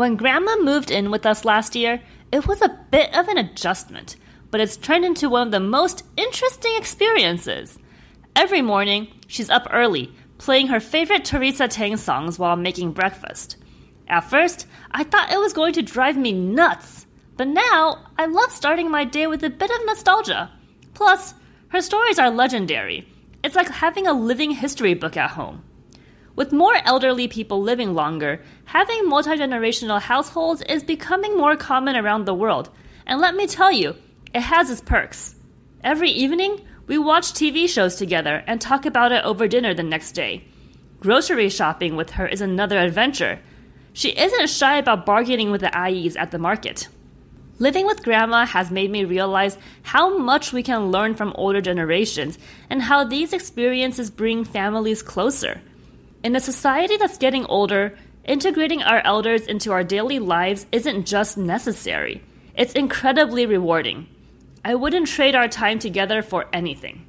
When Grandma moved in with us last year, it was a bit of an adjustment, but it's turned into one of the most interesting experiences. Every morning, she's up early, playing her favorite Teresa Teng songs while making breakfast. At first, I thought it was going to drive me nuts, but now I love starting my day with a bit of nostalgia. Plus, her stories are legendary. It's like having a living history book at home. With more elderly people living longer, having multi generational households is becoming more common around the world. And let me tell you, it has its perks. Every evening, we watch TV shows together and talk about it over dinner the next day. Grocery shopping with her is another adventure. She isn't shy about bargaining with the ayis at the market. Living with grandma has made me realize how much we can learn from older generations and how these experiences bring families closer. In a society that's getting older, integrating our elders into our daily lives isn't just necessary, it's incredibly rewarding. I wouldn't trade our time together for anything.